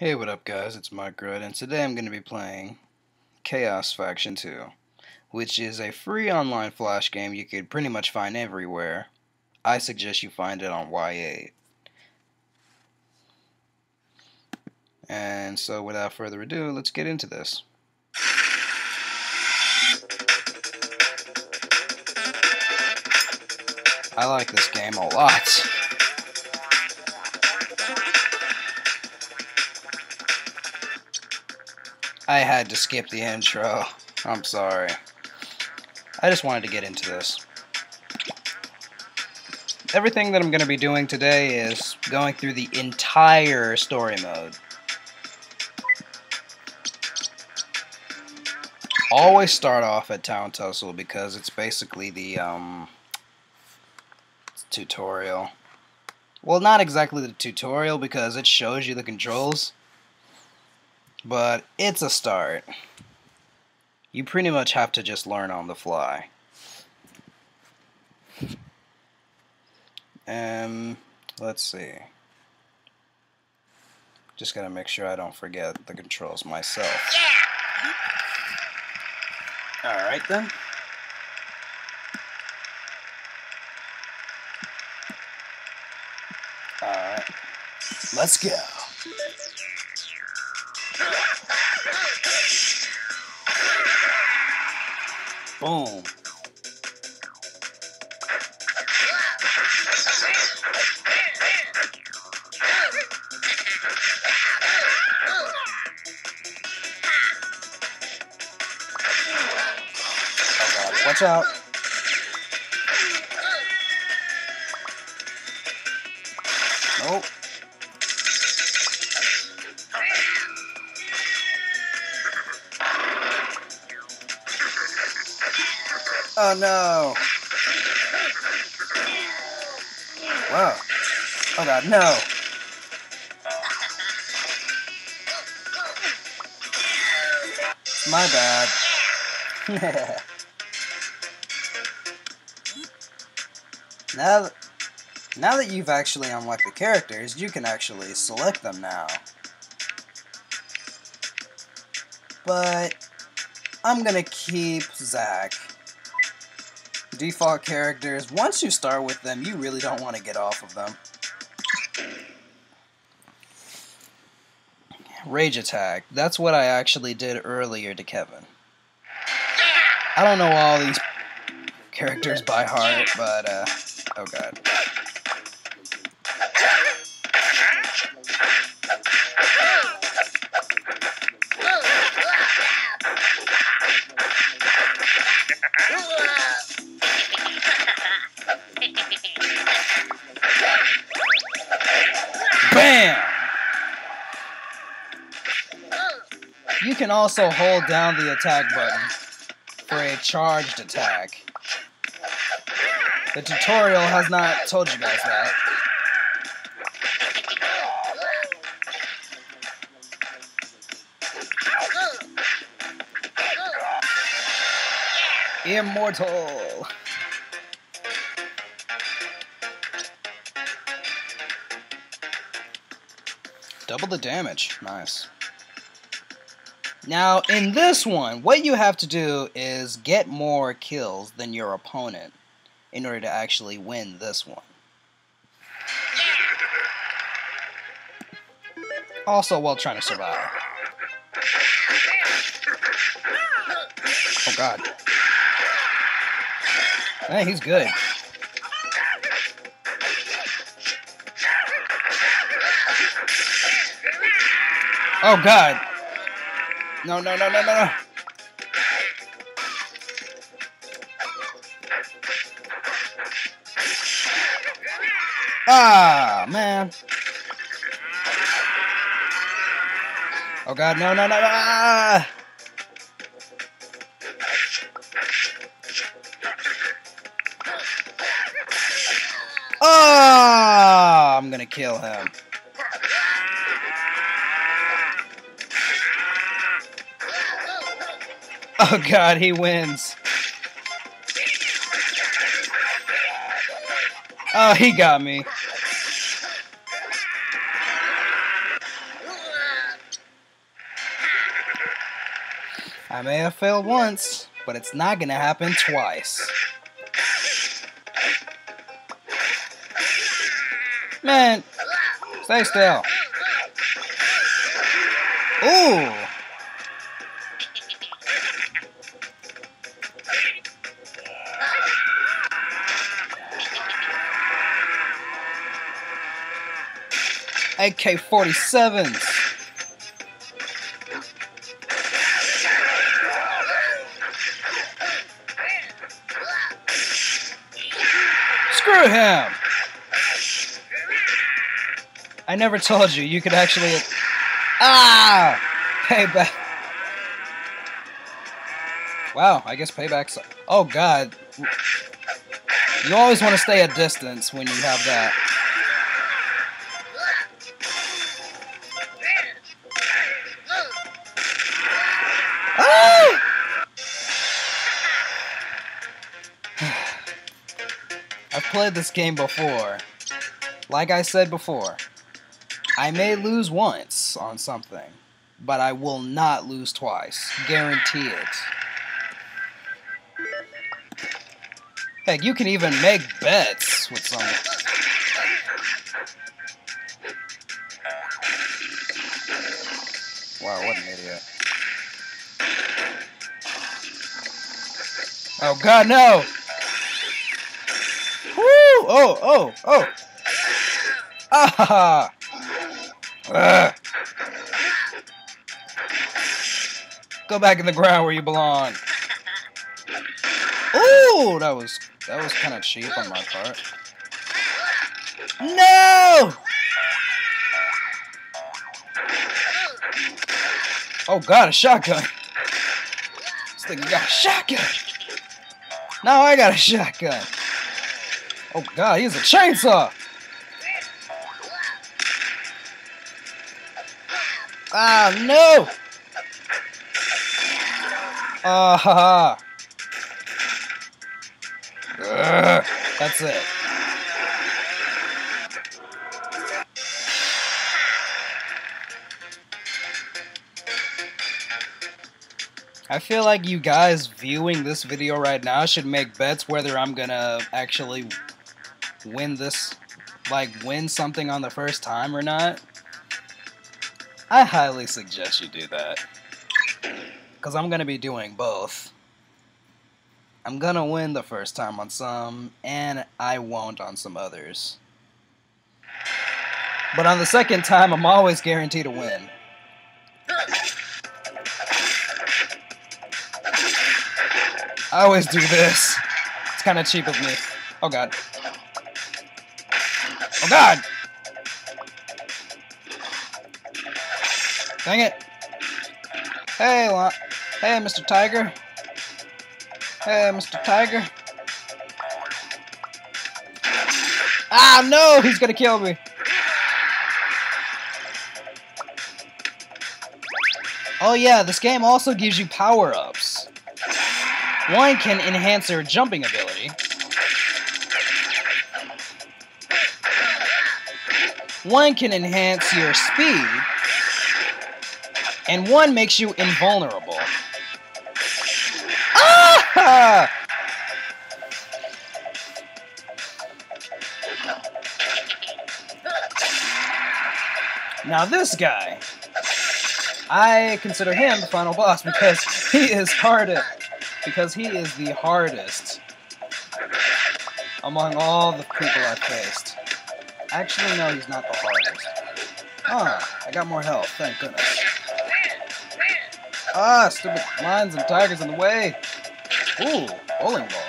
Hey, what up guys, it's Mike Rudd, and today I'm going to be playing Chaos Faction 2, which is a free online flash game you could pretty much find everywhere. I suggest you find it on Y8. And so without further ado, let's get into this. I like this game a lot. I had to skip the intro. I'm sorry. I just wanted to get into this. Everything that I'm going to be doing today is going through the entire story mode. Always start off at Town Tussle because it's basically the um, tutorial. Well, not exactly the tutorial because it shows you the controls but it's a start. You pretty much have to just learn on the fly. Um, let's see. Just gotta make sure I don't forget the controls myself. Yeah. Alright then. Alright. Let's go. Boom. Oh watch out. Oh no! Whoa. Oh god, no! My bad. now, now that you've actually unlocked the characters, you can actually select them now. But I'm gonna keep Zack default characters, once you start with them, you really don't want to get off of them. Rage attack. That's what I actually did earlier to Kevin. I don't know all these characters by heart, but, uh, oh god. You can also hold down the attack button for a charged attack. The tutorial has not told you guys that. Immortal! Double the damage. Nice. Now, in this one, what you have to do is get more kills than your opponent in order to actually win this one. Also, while trying to survive. Oh god. Hey, he's good. Oh god. No, no, no, no, no, no. Ah, man. Oh god, no, no, no, no. Ah! Oh, I'm gonna kill him. Oh god, he wins. Oh, he got me. I may have failed once, but it's not gonna happen twice. Man, stay still. Ooh! AK-47s. Screw him! I never told you you could actually... Ah! Payback. Wow, I guess payback's... Oh, God. You always want to stay a distance when you have that. Played this game before. Like I said before, I may lose once on something, but I will not lose twice. Guarantee it. Heck, you can even make bets with someone. Wow, what an idiot. Oh god, no! Oh, oh, oh! Ah! Ugh. Go back in the ground where you belong. Ooh, that was that was kind of cheap on my part. No! Oh god, a shotgun. This thing got a shotgun. Now I got a shotgun. Oh god, he's a chainsaw. Ah, no! Ah, ha, ha. Ugh, that's it. I feel like you guys viewing this video right now should make bets whether I'm gonna actually win this, like, win something on the first time or not. I highly suggest you do that. Because I'm gonna be doing both. I'm gonna win the first time on some, and I won't on some others. But on the second time, I'm always guaranteed to win. I always do this. It's kind of cheap of me. Oh god. God! Dang it. Hey, hey, Mr. Tiger. Hey, Mr. Tiger. Ah, no! He's gonna kill me. Oh yeah, this game also gives you power-ups. One can enhance your jumping ability. One can enhance your speed. And one makes you invulnerable. Ah! Now this guy, I consider him the final boss because he is hardest, because he is the hardest among all the people I've faced. Actually, no, he's not the hardest. Ah, I got more health, thank goodness. Ah, stupid lions and tigers in the way. Ooh, bowling ball.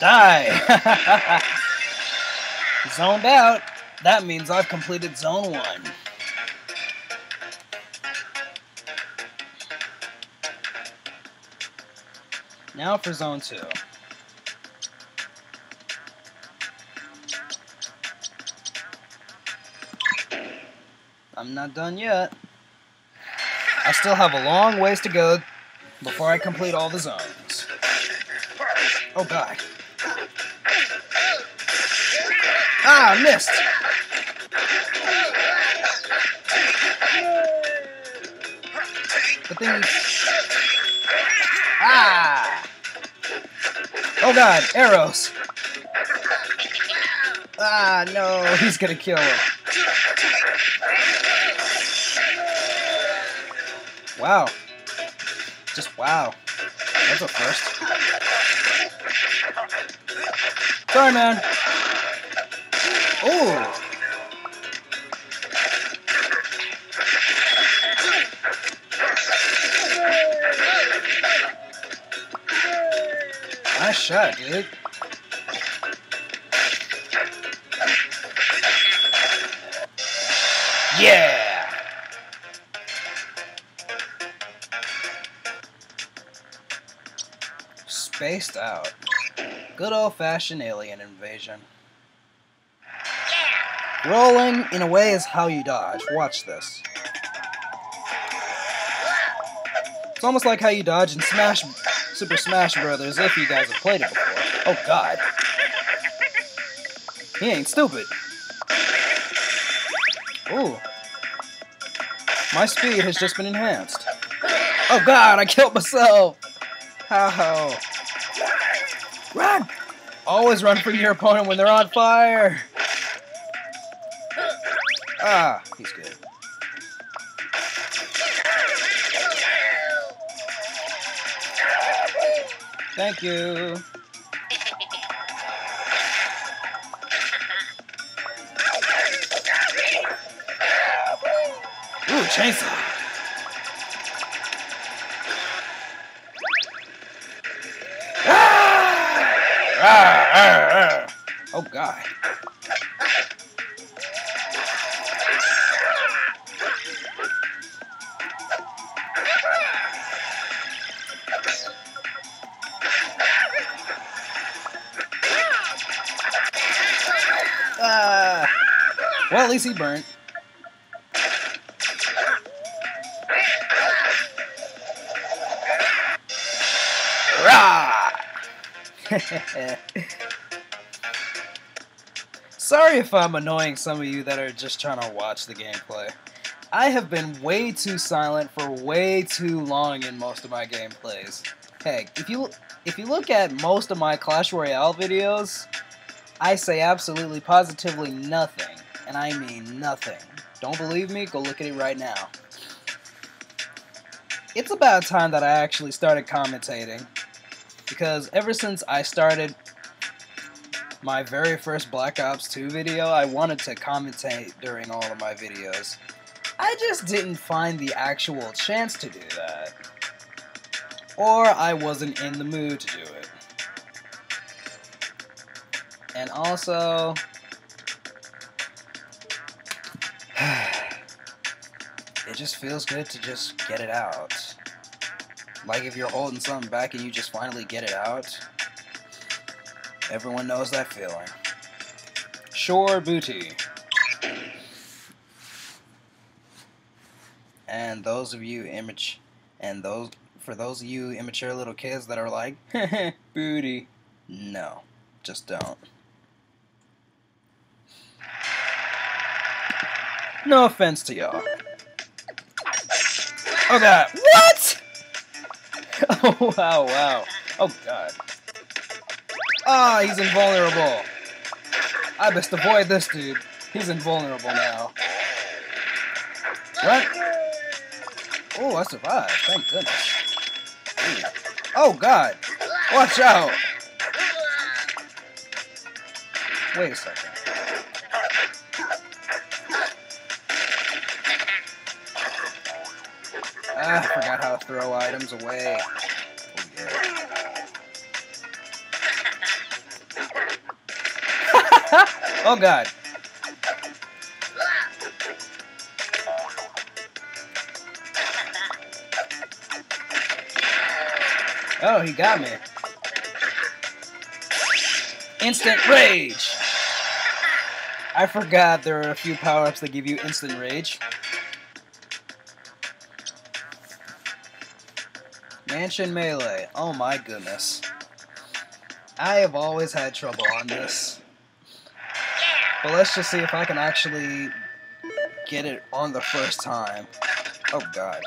Die! Zoned out. That means I've completed zone one. Now for zone two. I'm not done yet. I still have a long ways to go before I complete all the zones. Oh god. Ah, missed! Then Ah! Oh god, arrows! Ah, no, he's gonna kill him. Wow. Just wow. That's a first. Sorry, man. Ooh. Nice shot, dude. Yeah! Spaced out. Good old-fashioned alien invasion. Rolling, in a way, is how you dodge. Watch this. It's almost like how you dodge in Smash, Super Smash Brothers, if you guys have played it before. Oh god. He ain't stupid. Ooh. My speed has just been enhanced. Oh god, I killed myself! How? Run! Always run from your opponent when they're on fire! Ah, Thank you. Ooh, chainsaw. Ah! Ah, ah, ah. Oh god. At least he burnt. Sorry if I'm annoying some of you that are just trying to watch the gameplay. I have been way too silent for way too long in most of my gameplays. Heck, if you if you look at most of my Clash Royale videos, I say absolutely positively nothing, and I mean nothing. Don't believe me? Go look at it right now. It's about time that I actually started commentating because ever since I started my very first Black Ops 2 video, I wanted to commentate during all of my videos. I just didn't find the actual chance to do that. Or I wasn't in the mood to do it. And also, just feels good to just get it out. Like if you're holding something back and you just finally get it out. Everyone knows that feeling. Sure booty. And those of you image and those for those of you immature little kids that are like, booty. No, just don't. No offense to y'all. Oh god. What? Oh wow, wow. Oh god. Ah, he's invulnerable. I best avoid this dude. He's invulnerable now. Run. Oh, I survived. Thank goodness. Oh god. Watch out. Wait a second. Ah, I forgot how to throw items away. Oh, yeah. oh god. Oh, he got me. Instant rage. I forgot there are a few power-ups that give you instant rage. Mansion Melee. Oh my goodness. I have always had trouble on this. But let's just see if I can actually get it on the first time. Oh god.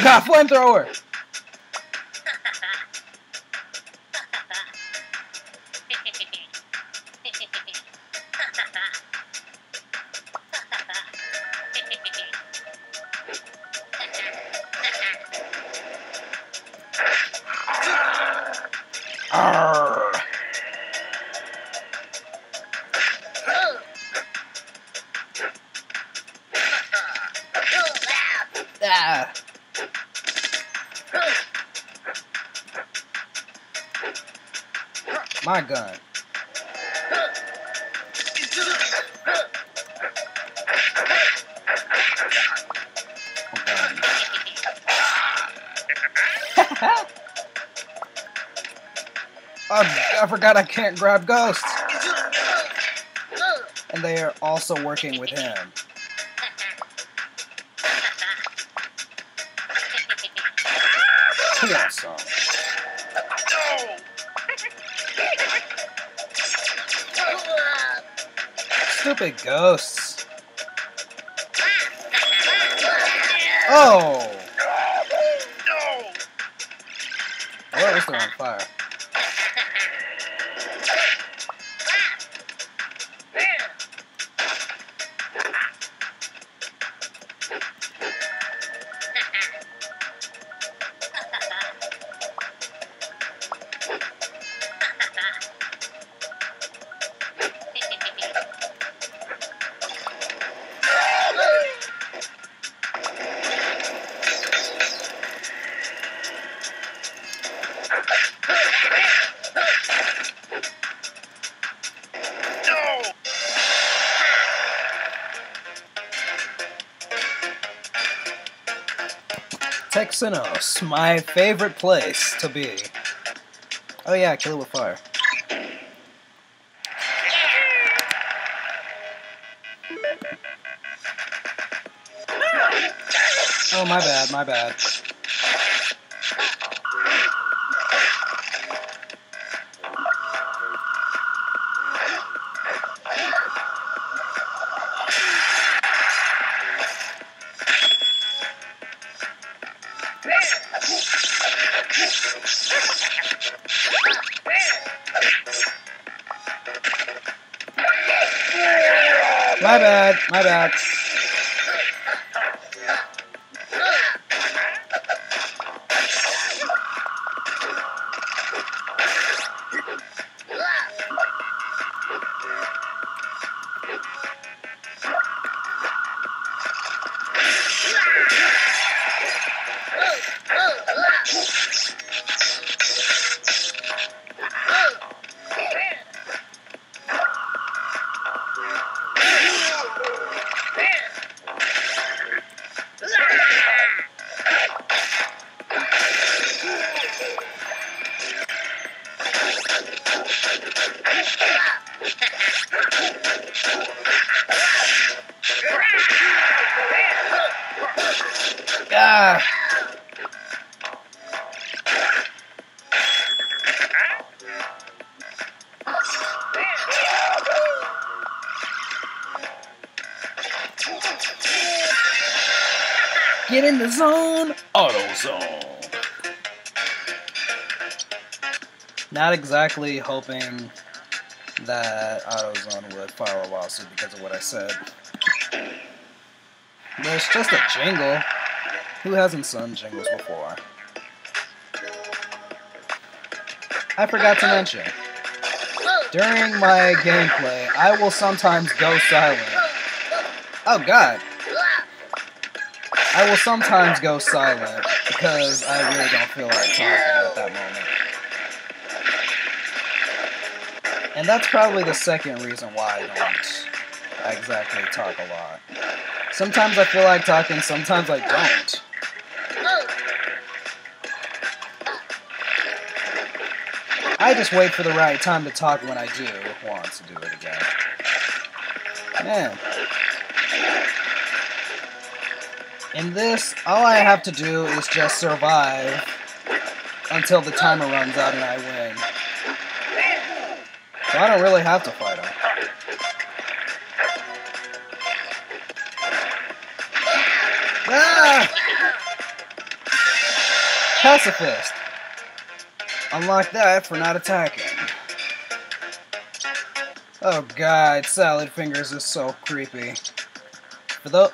Oh god, flamethrower! Ah. My gun. Oh, God. oh, I forgot I can't grab ghosts. And they are also working with him. Who Stupid ghosts. Oh! Oh, least they're on fire. Texanos, my favorite place to be. Oh yeah, kill it with fire. Oh, my bad, my bad. My bad, my bad. Get in the zone, auto zone. Not exactly hoping that AutoZone would file a lawsuit because of what I said. But it's just a jingle. Who hasn't sung jingles before? I forgot to mention, during my gameplay, I will sometimes go silent. Oh god. I will sometimes go silent because I really don't feel like talking at that moment. And that's probably the second reason why I don't exactly talk a lot. Sometimes I feel like talking, sometimes I don't. I just wait for the right time to talk when I do want to do it again. Man. In this, all I have to do is just survive until the timer runs out and I win. So I don't really have to fight him. Ah! Pacifist. Unlock that for not attacking. Oh god, Salad Fingers is so creepy. For the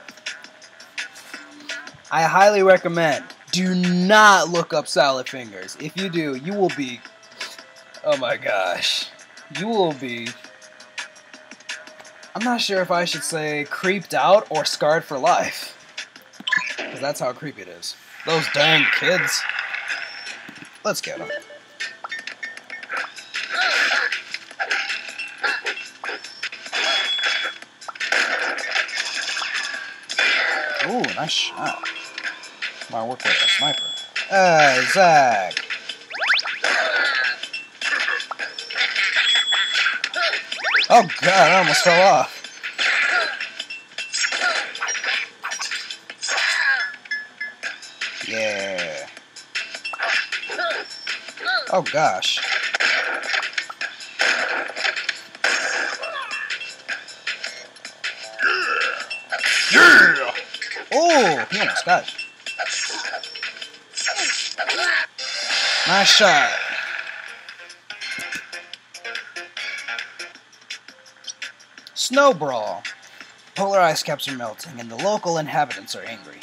I highly recommend do not look up Salad Fingers. If you do, you will be Oh my gosh. You will be I'm not sure if I should say creeped out or scarred for life. Because that's how creepy it is. Those dang kids. Let's get them. Ooh, nice shot. My work with a sniper. Hey, Zach. Oh god, I almost fell off. Yeah. Oh gosh. Yeah! Oh, he almost got Nice shot. Snow Brawl. Polar ice caps are melting and the local inhabitants are angry.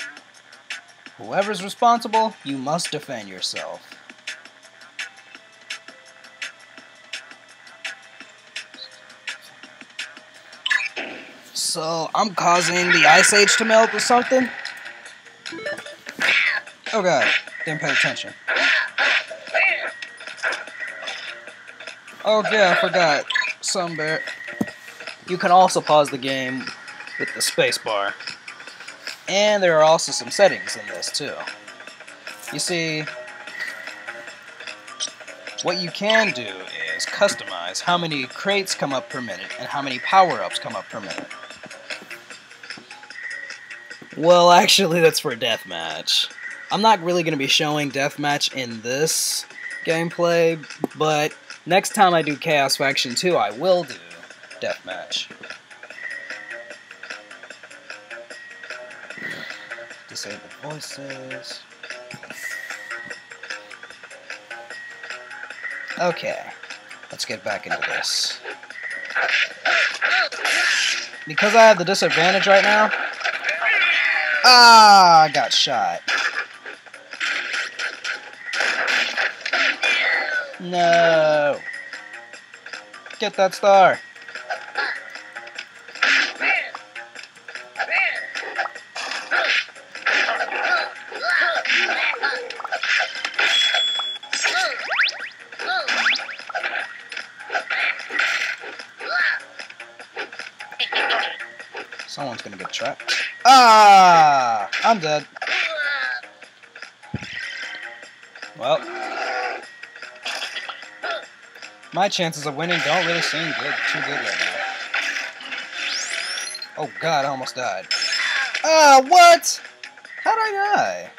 Whoever's responsible, you must defend yourself. So, I'm causing the ice age to melt or something? Oh god, didn't pay attention. Oh yeah, I forgot. Some Sunbear. You can also pause the game with the spacebar. And there are also some settings in this too. You see, what you can do is customize how many crates come up per minute and how many power-ups come up per minute. Well, actually, that's for deathmatch. I'm not really going to be showing deathmatch in this gameplay, but next time I do Chaos Faction 2, I will do deathmatch. Disable voices. Okay, let's get back into this. Because I have the disadvantage right now, ah, I got shot. No. Get that star. Someone's gonna get trapped. Ah! I'm dead. Well. My chances of winning don't really seem good, too good right now. Oh god, I almost died. Ah, what? How'd I die?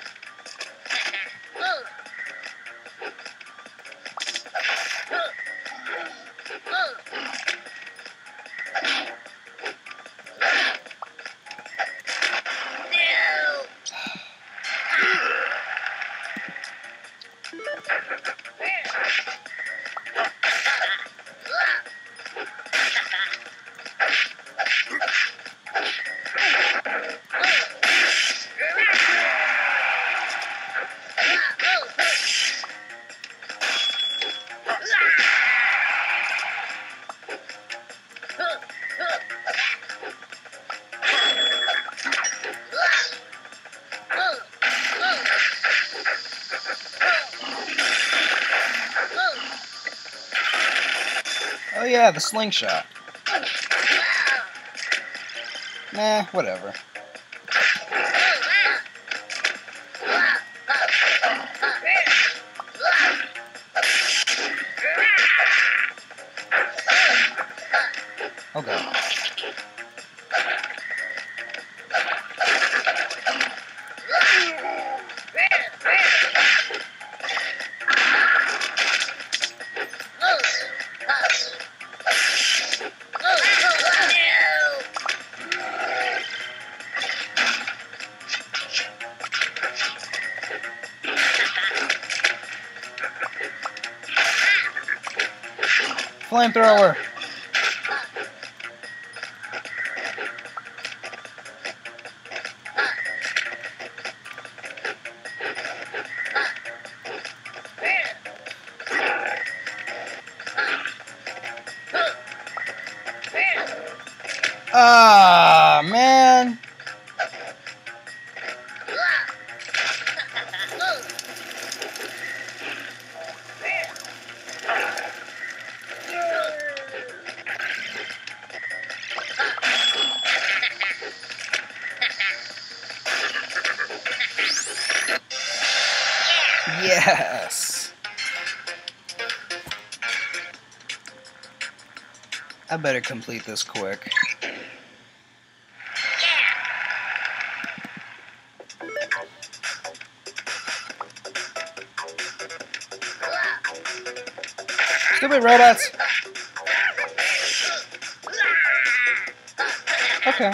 Yeah, the slingshot. Nah, whatever. Ah, man. Yes. I better complete this quick. Robots. Okay.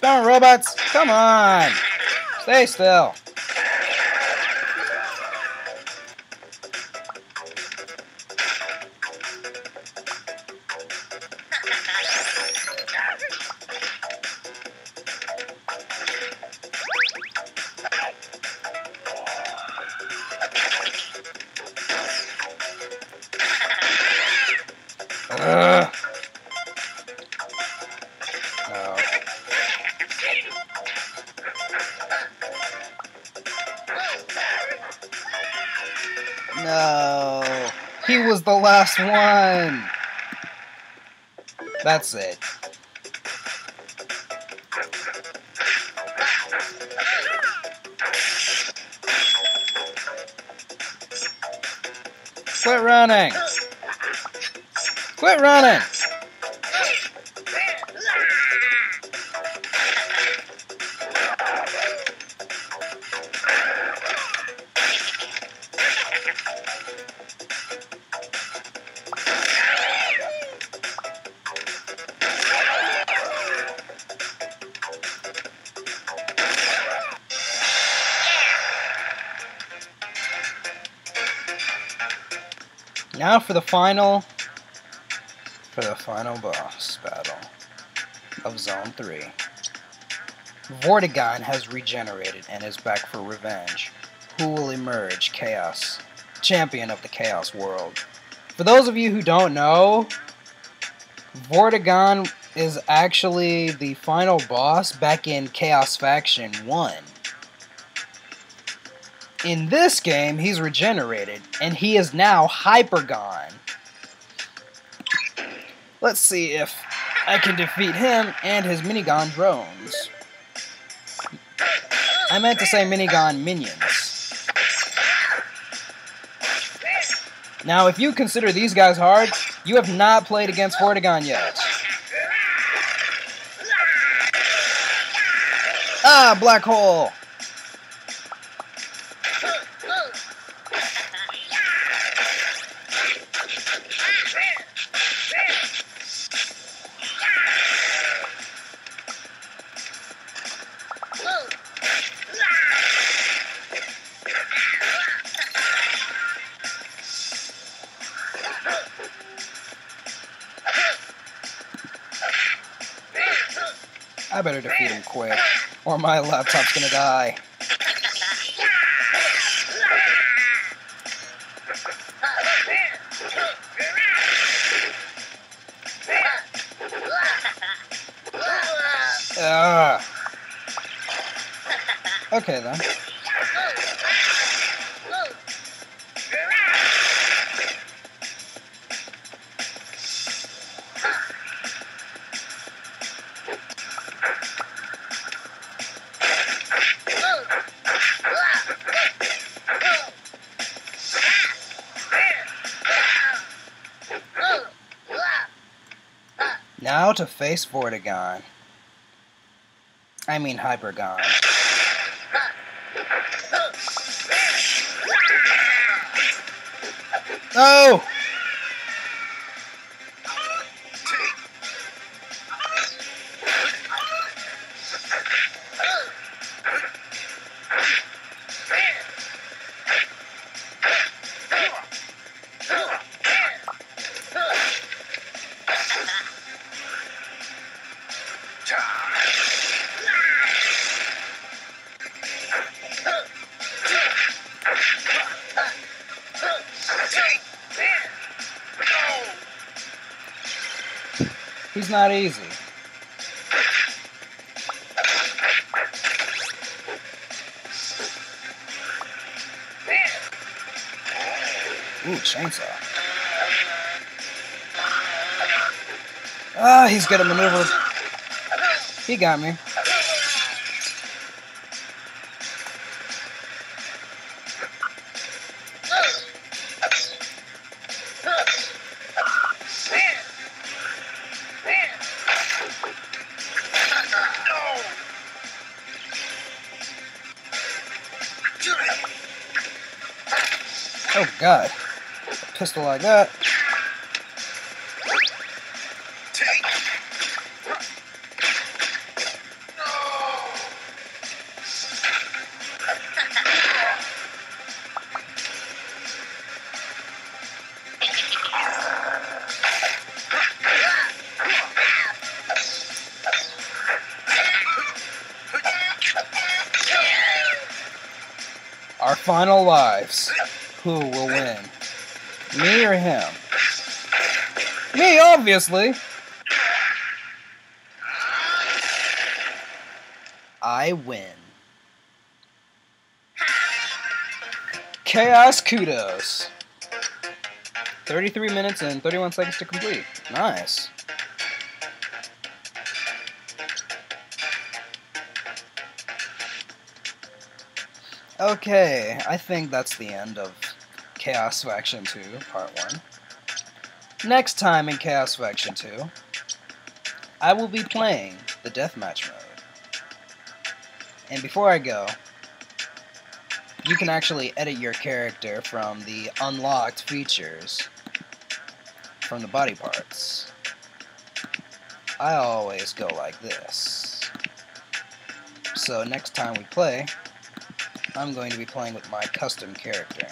Come on, robots. Come on. Stay still. That's it. Quit running. Quit running. Now for the final for the final boss battle of Zone 3. Vortigern has regenerated and is back for revenge. Who will emerge Chaos, champion of the Chaos world? For those of you who don't know, Vortigern is actually the final boss back in Chaos Faction 1. In this game, he's regenerated, and he is now Hypergon. Let's see if I can defeat him and his Minigon drones. I meant to say Minigon minions. Now, if you consider these guys hard, you have not played against Vortigern yet. Ah, black hole! My laptop's gonna die. Ah. Okay, then. To face Vortigern. I mean Hypergon. Oh! He's not easy. Ooh, chainsaw. Ah, oh, he's good at maneuver. He got me. Pistol like that. Our final lives. Who will win? Me or him? Me, obviously! I win. Chaos Kudos. 33 minutes and 31 seconds to complete. Nice. Okay, I think that's the end of Chaos Faction 2, Part 1. Next time in Chaos Faction 2, I will be playing the Deathmatch mode. And before I go, you can actually edit your character from the unlocked features from the body parts. I always go like this. So next time we play, I'm going to be playing with my custom character.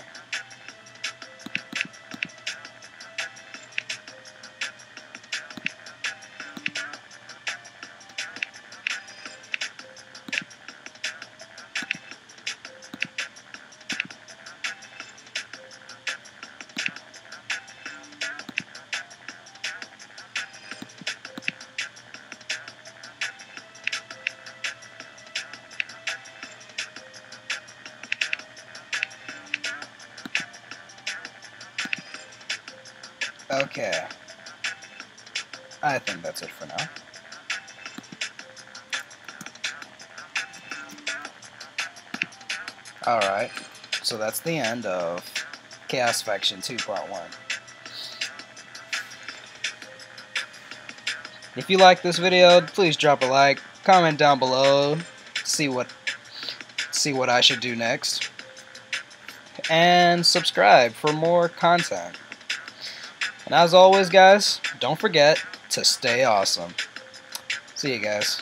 That's it for now. Alright, so that's the end of Chaos Faction 2.1. If you like this video, please drop a like, comment down below, see what see what I should do next, and subscribe for more content. And as always, guys, don't forget to stay awesome. See you guys.